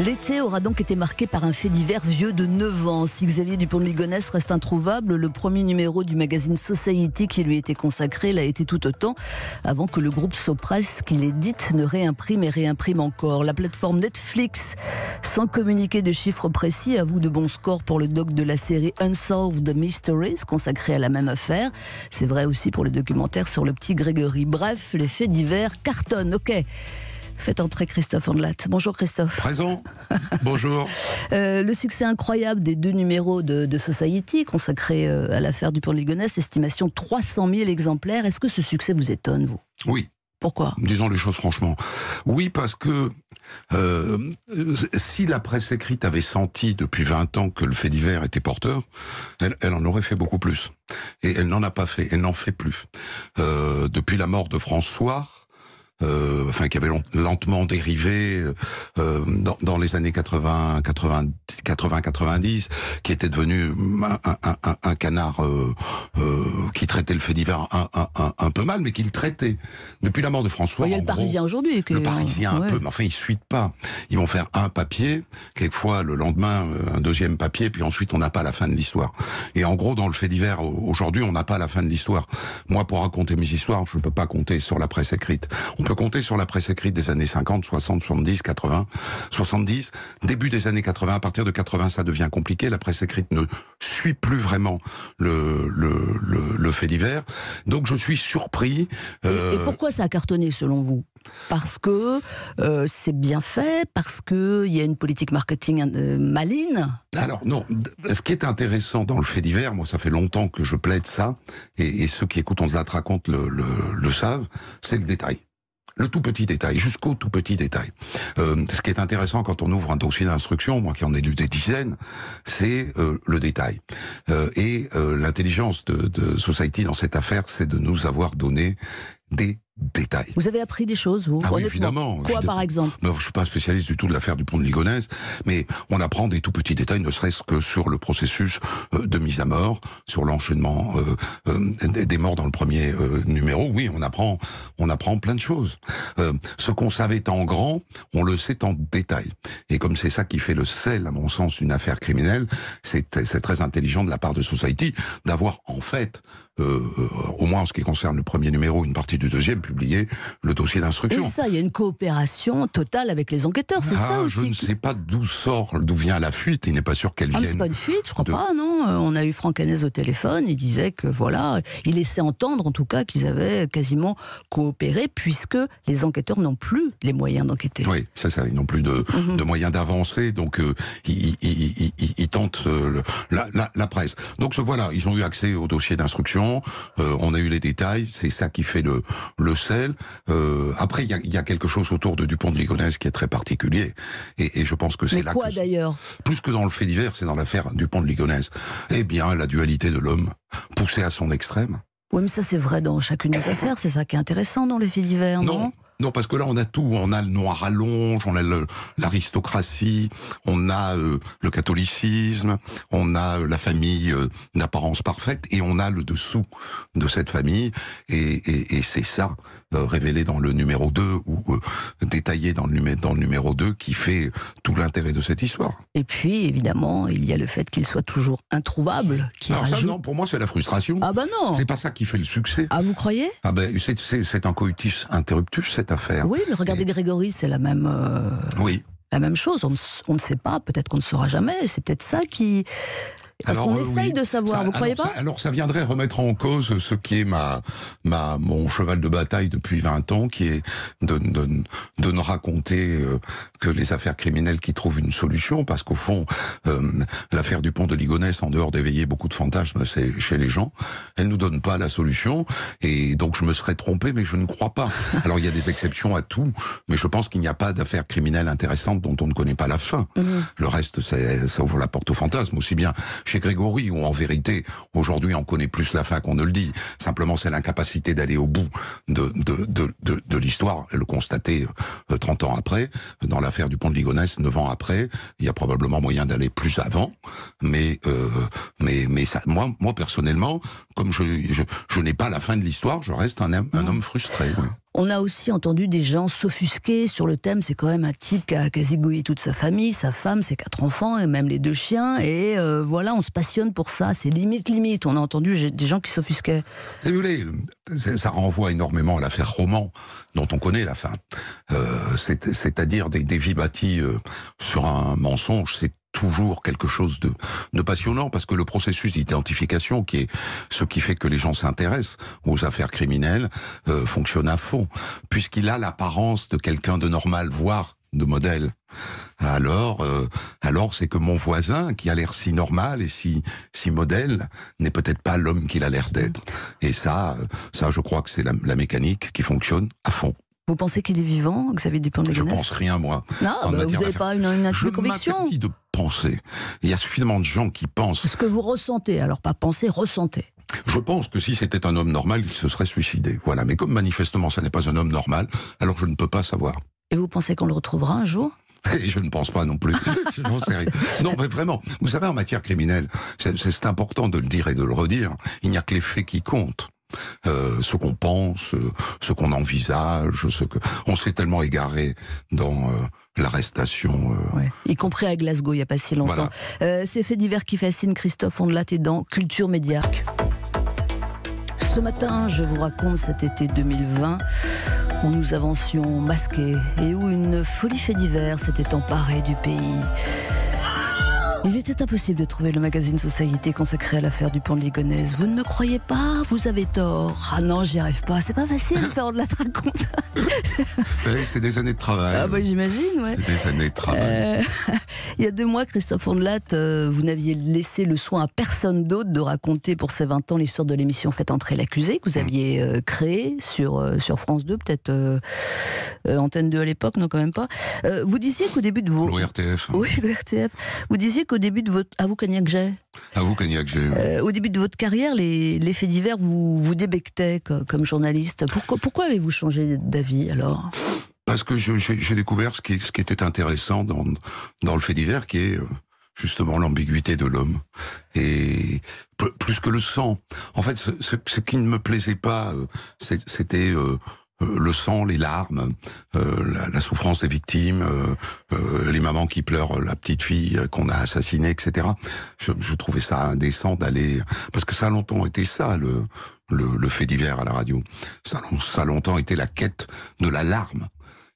L'été aura donc été marqué par un fait divers vieux de 9 ans. Si Xavier Dupont de Ligonnès reste introuvable, le premier numéro du magazine Society qui lui était consacré l'a été tout autant avant que le groupe Sopress qui l'édite ne réimprime et réimprime encore. La plateforme Netflix, sans communiquer de chiffres précis, avoue de bons scores pour le doc de la série Unsolved Mysteries consacré à la même affaire. C'est vrai aussi pour le documentaire sur le petit Grégory. Bref, les faits divers cartonnent. Ok. Faites entrer Christophe Ondelat. Bonjour Christophe. Présent. Bonjour. Euh, le succès incroyable des deux numéros de, Society consacrés euh, à l'affaire du pont de Ligonnès, estimation 300 000 exemplaires. Est-ce que ce succès vous étonne, vous? Oui. Pourquoi? Disons les choses franchement. Oui, parce que euh, si la presse écrite avait senti depuis 20 ans que le fait divers était porteur, elle, elle en aurait fait beaucoup plus. Et elle n'en a pas fait, elle n'en fait plus. depuis la mort de François, euh, enfin qui avait lentement dérivé euh, euh, dans, dans, les années 80, 80, 80, 90, qui était devenu un, un, un, un canard euh, euh, qui traitait le fait divers un, un, peu mal, mais qui le traitait. Depuis la mort de François. Il y a le Parisien aujourd'hui. Le Parisien un peu, mais enfin ils suivent pas. Ils vont faire un papier, quelquefois le lendemain un deuxième papier, puis ensuite on n'a pas la fin de l'histoire. Et en gros dans le fait divers aujourd'hui on n'a pas la fin de l'histoire. Moi pour raconter mes histoires, je ne peux pas compter sur la presse écrite. On compter sur la presse écrite des années 50, 60, 70, 80, 70. Début des années 80, à partir de 80, ça devient compliqué. La presse écrite ne suit plus vraiment le, le, le, fait divers. Donc je suis surpris. Euh... Et, pourquoi ça a cartonné selon vous? Parce que euh, c'est bien fait Parce qu'il y a une politique marketing euh, maligne? Alors non, ce qui est intéressant dans le fait divers, moi ça fait longtemps que je plaide ça, et, ceux qui écoutent On se la raconte le, le, le savent, c'est le détail le tout petit détail, jusqu'au tout petit détail. Euh, ce qui est intéressant quand on ouvre un dossier d'instruction, moi qui en ai lu des dizaines, c'est euh, le détail. Euh, et euh, l'intelligence de, de Society dans cette affaire, c'est de nous avoir donné des détails. Vous avez appris des choses, vous ah évidemment. Quoi, par exemple Je Je suis pas un spécialiste du tout de l'affaire du pont de Ligonnès, mais on apprend des tout petits détails, ne serait-ce que sur le processus euh, de mise à mort, sur l'enchaînement euh, euh, des morts dans le premier numéro. Oui, on apprend, on apprend plein de choses. ce qu'on savait en grand, on le sait en détail. Et comme c'est ça qui fait le sel, à mon sens, d'une affaire criminelle, c'est très intelligent de la part de Society d'avoir en fait, au moins en ce qui concerne le premier numéro, une partie du deuxième, publier le dossier d'instruction. C'est ça, il y a une coopération totale avec les enquêteurs, c'est ça ah, aussi Je ne sais pas d'où sort, d'où vient la fuite, il n'est pas sûr qu'elle ah, vienne. C'est pas une fuite, je crois pas, non. Euh, on a eu Franck Hanès au téléphone, il disait que voilà, il laissait entendre en tout cas qu'ils avaient quasiment coopéré, puisque les enquêteurs n'ont plus les moyens d'enquêter. Oui, c'est ça, ils n'ont plus de, mhm. de, moyens d'avancer, donc euh, ils, ils, ils, tentent euh, la, la, la, presse. Donc voilà, ils ont eu accès au dossier d'instruction, on a eu les détails, c'est ça qui fait le, le euh, après, il y a, quelque chose autour de Dupont de Ligonnès qui est très particulier. Et, je pense que c'est là quoi d'ailleurs? Plus que dans le fait divers, c'est dans l'affaire Dupont de Ligonnès. Eh bien, la dualité de l'homme poussée à son extrême. Oui, mais ça c'est vrai dans chacune des affaires. C'est ça qui est intéressant dans les faits divers, non non, parce que là, on a tout. On a le noir à longe, on a l'aristocratie, on a euh, le catholicisme, on a euh, la famille euh, d'apparence parfaite, et on a le dessous de cette famille. Et, c'est ça, révélé dans le numéro 2, ou détaillé dans le, dans le numéro 2, qui fait tout l'intérêt de cette histoire. Et puis, évidemment, il y a le fait qu'il soit toujours introuvable. Qui Alors ça, non, pour moi, c'est la frustration. Ah ben non C'est pas ça qui fait le succès. Ah, vous croyez? Ah ben, c'est un coitus interruptus, cette affaire. Oui, mais regardez Grégory, c'est la même. Euh, oui. La même chose. On, ne sait pas. Peut-être qu'on ne saura jamais. C'est peut-être ça qui parce qu'on euh, essaye de savoir, vous croyez pas Alors ça viendrait remettre en cause ce qui est ma, ma, mon cheval de bataille depuis 20 ans, qui est de, de, de ne raconter euh, que les affaires criminelles qui trouvent une solution, parce qu'au fond, euh, l'affaire du pont de Ligonnès, en dehors d'éveiller beaucoup de fantasmes chez les gens, elle nous donne pas la solution, et donc je me serais trompé, mais je ne crois pas. Alors il y a des exceptions à tout, mais je pense qu'il n'y a pas d'affaires criminelles intéressantes dont on ne connaît pas la fin. Mhm. Le reste, ça ouvre la porte au fantasme, aussi bien chez Grégory, où en vérité, aujourd'hui, on connaît plus la fin qu'on ne le dit. Simplement, c'est l'incapacité d'aller au bout de, de, de, de, de l'histoire, le constater 30 euh, ans après. Dans l'affaire du pont de Ligonnès, 9 ans après, il y a probablement moyen d'aller plus avant. Mais, euh, mais, mais ça, moi, moi, personnellement, comme je, je, je n'ai pas la fin de l'histoire, je reste un, un homme frustré. On a aussi entendu des gens s'offusquer sur le thème. C'est quand même un type qui a quasi gouillé toute sa famille, sa femme, ses quatre enfants et même les deux chiens. Et euh, voilà, on se passionne pour ça. C'est limite, limite. On a entendu des gens qui s'offusquaient. voulez, ça renvoie énormément à l'affaire Roman, dont on connaît la fin. Euh, c'est-à-dire des, des vies bâties euh, sur un mensonge. C'est toujours quelque chose de, de passionnant parce que le processus d'identification, qui est ce qui fait que les gens s'intéressent aux affaires criminelles, euh, fonctionne à fond, puisqu'il a l'apparence de quelqu'un de normal, voire de modèle. Alors, euh, alors c'est que mon voisin, qui a l'air si normal et si si modèle, n'est peut-être pas l'homme qu'il a l'air d'être. Et ça, euh, ça, je crois que c'est la, la mécanique qui fonctionne à fond. Vous pensez qu'il est vivant, Xavier Dupont de Je pense rien, moi. Non, bah, vous n'avez pas une, une, je conviction. de penser. Il y a suffisamment de gens qui pensent. Ce que vous ressentez, alors pas penser, ressentez. Je pense que si c'était un homme normal, il se serait suicidé. Voilà. Mais comme manifestement, ce n'est pas un homme normal, alors je ne peux pas savoir. Et vous pensez qu'on le retrouvera un jour? Et je ne pense pas non plus. je n'en sais rien. Non, mais vraiment, vous savez, en matière criminelle, c'est important de le dire et de le redire, il n'y a que les faits qui comptent. Euh, ce qu'on pense, euh, ce qu'on envisage, ce que on s'est tellement égaré dans euh, l'arrestation, y compris à Glasgow il n'y a pas si longtemps. C'est fait divers qui fascinent Christophe Ondelat et dans Culture Médiaque. Ce matin, je vous raconte cet été 2020 où nous avancions masqués et où une folie fait divers s'était emparée du pays. Il était impossible de trouver le magazine Société consacré à l'affaire du pont de Ligonnès. Vous ne me croyez pas? Vous avez tort. Ah non, j'y arrive pas. C'est pas facile de faire de la raconte. c'est des années de travail. Ah bah j'imagine, ouais. C'est des années de travail. Euh, il y a deux mois, Christophe Ondelat, euh, vous n'aviez laissé le soin à personne d'autre de raconter pour ses 20 ans l'histoire de l'émission Faites entrer l'accusé que vous aviez euh, créée sur, sur France 2, peut-être Antenne 2 à l'époque, non quand même pas. vous disiez qu'au début de vos... Le RTF. Oui, le RTF. Vous disiez au début de votre. À vous. À. Euh, au début de votre carrière, les, les faits divers vous, vous débectaient comme, journaliste. Pourquoi, pourquoi avez-vous changé d'avis alors? Parce que j'ai découvert ce qui, ce qui était intéressant dans, dans le fait divers, qui est euh, justement l'ambiguïté de l'homme. Et plus que le sang. En fait, ce, ce, qui ne me plaisait pas, euh, c'était euh, le sang, les larmes, euh, la, souffrance des victimes, euh, les mamans qui pleurent la petite fille qu'on a assassinée, etc. Je, trouvais ça indécent d'aller parce que ça a longtemps été ça le le, fait divers à la radio. Ça, ça a longtemps été la quête de la larme.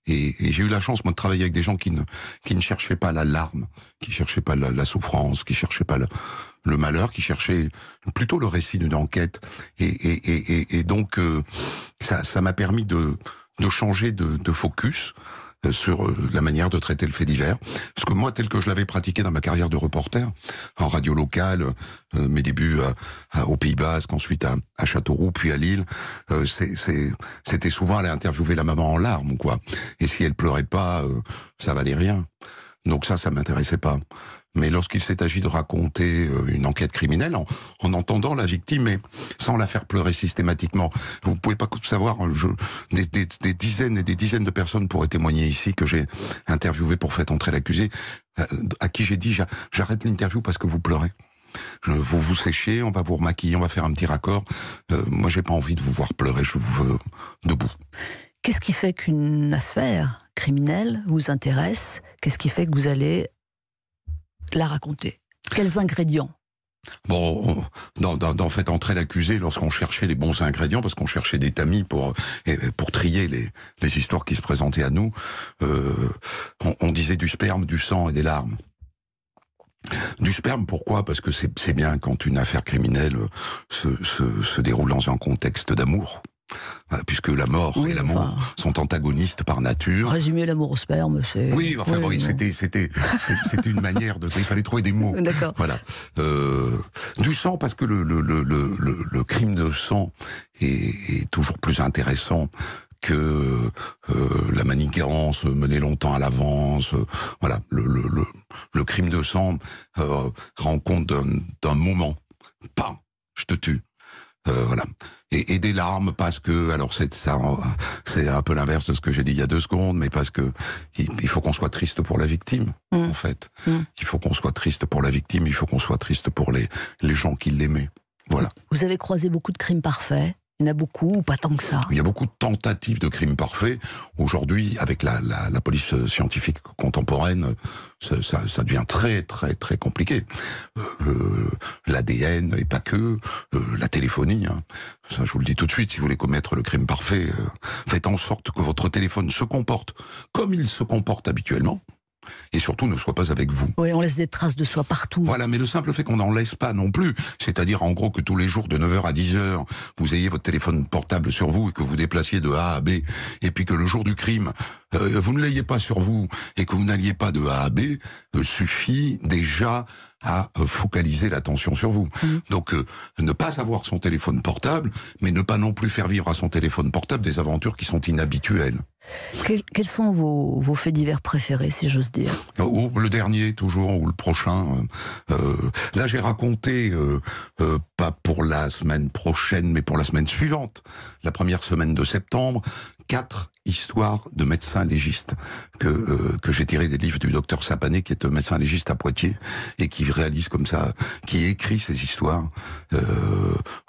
Et, j'ai eu la chance, moi, de travailler avec des gens qui ne, qui ne cherchaient pas la larme, qui cherchaient pas la, souffrance, qui cherchaient pas le, malheur, qui cherchaient plutôt le récit d'une enquête. Et, et, et donc, euh, ça m'a permis de, de changer de, de focus sur euh, la manière de traiter le fait divers. Parce que moi, tel que je l'avais pratiqué dans ma carrière de reporter, en radio locale, euh, mes débuts au Pays Basque, ensuite à, à Châteauroux, puis à Lille, c'était souvent aller interviewer la maman en larmes, quoi. Et si elle pleurait pas, ça valait rien. Donc ça, ça m'intéressait pas. Mais lorsqu'il s'est agi de raconter euh, une enquête criminelle, en, entendant la victime, mais sans la faire pleurer systématiquement, vous pouvez pas savoir, je, des, des, dizaines et des dizaines de personnes pourraient témoigner ici que j'ai interviewé pour faire entrer l'accusé, euh, à qui j'ai dit j'arrête l'interview parce que vous pleurez. vous vous séchez, on va vous remaquiller, on va faire un petit raccord. Euh, moi, j'ai pas envie de vous voir pleurer, je vous veux debout. Qu'est-ce qui fait qu'une affaire criminelle vous intéresse? Qu'est-ce qui fait que vous allez la raconter? Quels ingrédients? Bon, dans, dans, fait entrer l'accusé lorsqu'on cherchait les bons ingrédients, parce qu'on cherchait des tamis pour pour trier les, les histoires qui se présentaient à nous, euh, on, disait du sperme, du sang et des larmes. Du sperme, pourquoi? Parce que c'est bien quand une affaire criminelle se, se déroule dans un contexte d'amour. Puisque la mort et l'amour sont antagonistes par nature. Résumer l'amour au sperme, c'est. Oui, enfin bon, c'était c'était c'était une manière de. Il fallait trouver des mots. D'accord. Voilà. Euh, du sang parce que le le le le, le crime de sang est, est, toujours plus intéressant que euh, la manigance menée longtemps à l'avance. Euh, voilà, le, le, le, le, crime de sang euh, rend compte d'un moment. Pas, je te tue. Euh, voilà. Et, et, des larmes parce que, alors c'est ça, c'est un peu l'inverse de ce que j'ai dit il y a deux secondes, mais parce que il, faut qu'on soit triste pour la victime, mm. en fait. Mm. Il faut qu'on soit triste pour la victime, il faut qu'on soit triste pour les les gens qui l'aimaient. Voilà. Vous avez croisé beaucoup de crimes parfaits. Il y en a beaucoup ou pas tant que ça Il y a beaucoup de tentatives de crimes parfaits. Aujourd'hui, avec la, police scientifique contemporaine, ça, devient très très très compliqué. Euh, L'ADN et pas que, euh, la téléphonie. Hein. Je vous le dis tout de suite, si vous voulez commettre le crime parfait, euh, faites en sorte que votre téléphone se comporte comme il se comporte habituellement et surtout ne soit pas avec vous. Oui, on laisse des traces de soi partout. Voilà, mais le simple fait qu'on n'en laisse pas non plus, c'est-à-dire en gros que tous les jours de 9h à 10h, vous ayez votre téléphone portable sur vous et que vous déplaciez de A à B, et puis que le jour du crime, euh, vous ne l'ayez pas sur vous et que vous n'alliez pas de A à B, euh, suffit déjà à euh, focaliser l'attention sur vous. Mmh. Donc euh, ne pas avoir son téléphone portable, mais ne pas non plus faire vivre à son téléphone portable des aventures qui sont inhabituelles. Quels, quels sont vos, vos, faits divers préférés, si j'ose dire? Ou le dernier, toujours, ou le prochain. Euh, là, j'ai raconté, euh, euh, pas pour la semaine prochaine, mais pour la semaine suivante, la première semaine de septembre, quatre histoires de médecins légistes que euh, que j'ai tiré des livres du docteur Sapané qui est un médecin légiste à Poitiers et qui réalise comme ça, qui écrit ces histoires euh,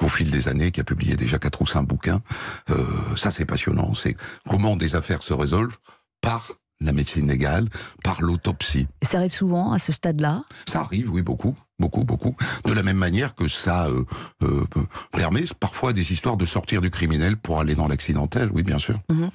au fil des années, qui a publié déjà quatre ou cinq bouquins. Euh, ça c'est passionnant, c'est comment des affaires se résolvent par la médecine légale, par l'autopsie. Ça arrive souvent à ce stade-là? Ça arrive, oui, beaucoup, beaucoup, beaucoup. De la même manière que ça euh, euh, permet parfois des histoires de sortir du criminel pour aller dans l'accidentel, oui, bien sûr. Mmh.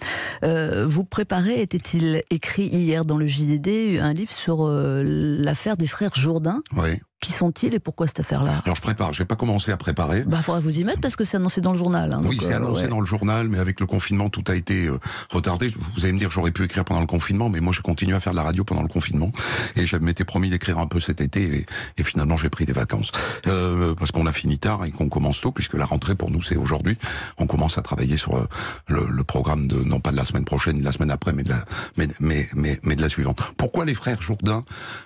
Euh, vous préparez, était-il écrit hier dans le JDD, un livre sur euh, l'affaire des frères Jourdain? Oui. Qui sont-ils et pourquoi cette affaire-là? Alors je prépare, j'ai pas commencé à préparer. Bah faudra vous y mettre parce que c'est annoncé dans le journal. Hein, oui, c'est annoncé ouais. dans le journal, mais avec le confinement, tout a été euh, retardé. Vous allez me dire, j'aurais pu écrire pendant le confinement, mais moi j'ai continué à faire de la radio pendant le confinement et je m'étais promis d'écrire un peu cet été et, et finalement j'ai pris des vacances euh, parce qu'on a fini tard et qu'on commence tôt puisque la rentrée pour nous c'est aujourd'hui. On commence à travailler sur euh, le, le, programme de non pas de la semaine prochaine, de la semaine après, mais de la mais mais mais, mais de la suivante. Pourquoi les frères Jourdain?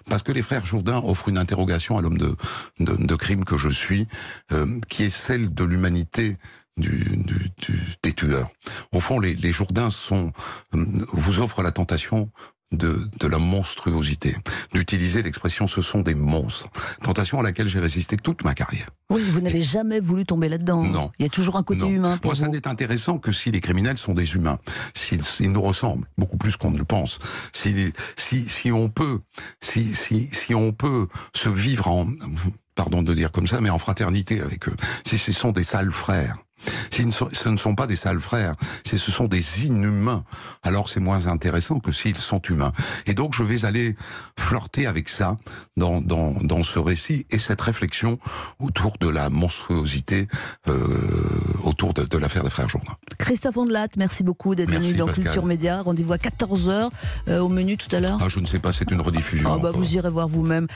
Parce que les frères Jourdain offrent une interrogation à l'homme de de, de crime que je suis, euh, qui est celle de l'humanité du, du, du, des tueurs. Au fond, les, les Jourdains sont, euh, vous offrent la tentation de, de, la monstruosité, d'utiliser l'expression ce sont des monstres. Tentation à laquelle j'ai résisté toute ma carrière. Oui, vous n'avez jamais voulu tomber là-dedans. Non. Il y a toujours un côté non. humain. Moi, ça n'est intéressant que si les criminels sont des humains, s'ils si, nous ressemblent, beaucoup plus qu'on ne le pense. Si, si, si on peut, si, si, si on peut se vivre en, pardon de dire comme ça, mais en fraternité avec eux. Si ce sont des sales frères, ce ne sont pas des sales frères, ce sont des inhumains, alors c'est moins intéressant que s'ils sont humains. Et donc je vais aller flirter avec ça dans, dans, dans ce récit et cette réflexion autour de la monstruosité, euh, autour de, de l'affaire des frères Jourdain. Christophe Ondelat, merci beaucoup d'être venu dans Pascal. Culture Média. Rendez-vous à 14h euh, au menu tout à l'heure. Ah, je ne sais pas, c'est une rediffusion. Ah, bah, vous irez voir vous-même.